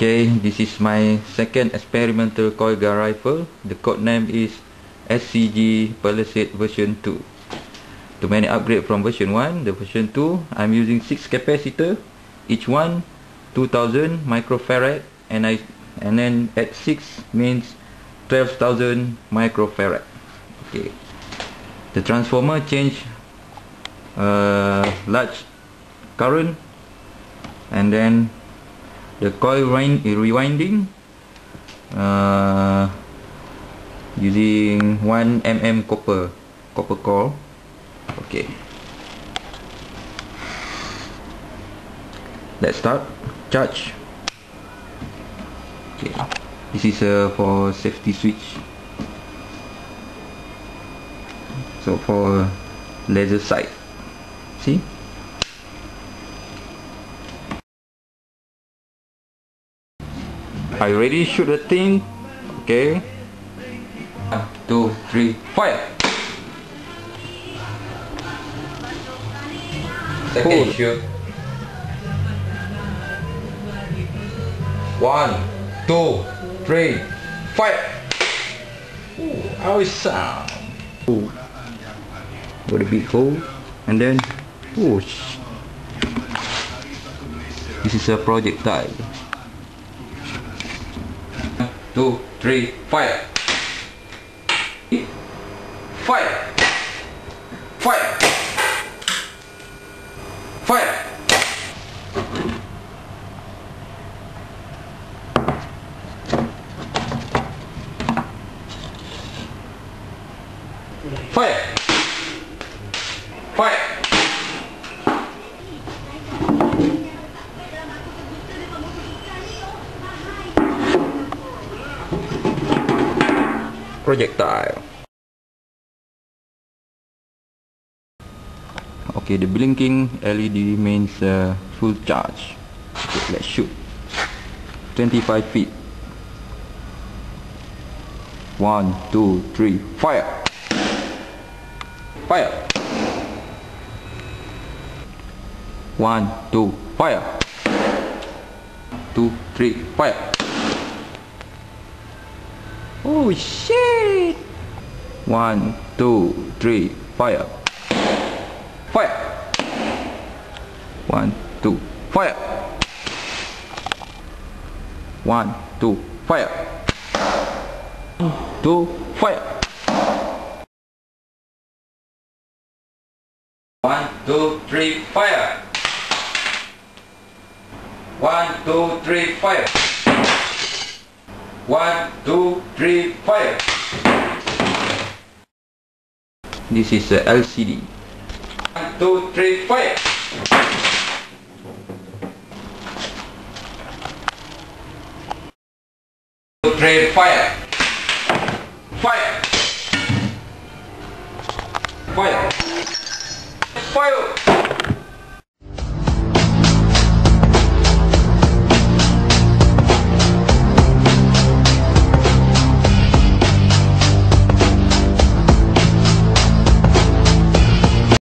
Okay, this is my second experimental coil gun rifle. The code name is SCG Pelesit version 2. To many upgrade from version 1, the version 2, I'm using 6 capacitor, each one 2000 microfarad and I and then at 6 means 12000 microfarad. Okay. The transformer change uh, large current and then the coil wind rewinding uh, using 1 mm copper copper core okay. Let's start. Charge. Okay. This is uh, for safety switch. So for laser sight. See You ready? Shoot the thing. Okay. One, two, three, fire. Second cool. shoot. One, two, three, fire. Ooh, sound? Ooh. Got a big hole. And then, push. This is a projectile two, three, fire! Fire! Fire! Fire! Fire! Fire! Projectile. Okay the blinking LED means uh, full charge. Okay, let's shoot. 25 feet. 1 2 3 fire! Fire! 1 2 fire! 2 3 fire Oh shit! One, two, three, fire! Fire! One, two, fire! One, two, fire! One, two, fire! One, two, three, fire! One, two, three, fire! One, two, three, fire! This is the LCD. One, two, three, fire! Two, three, fire! Fire! Fire!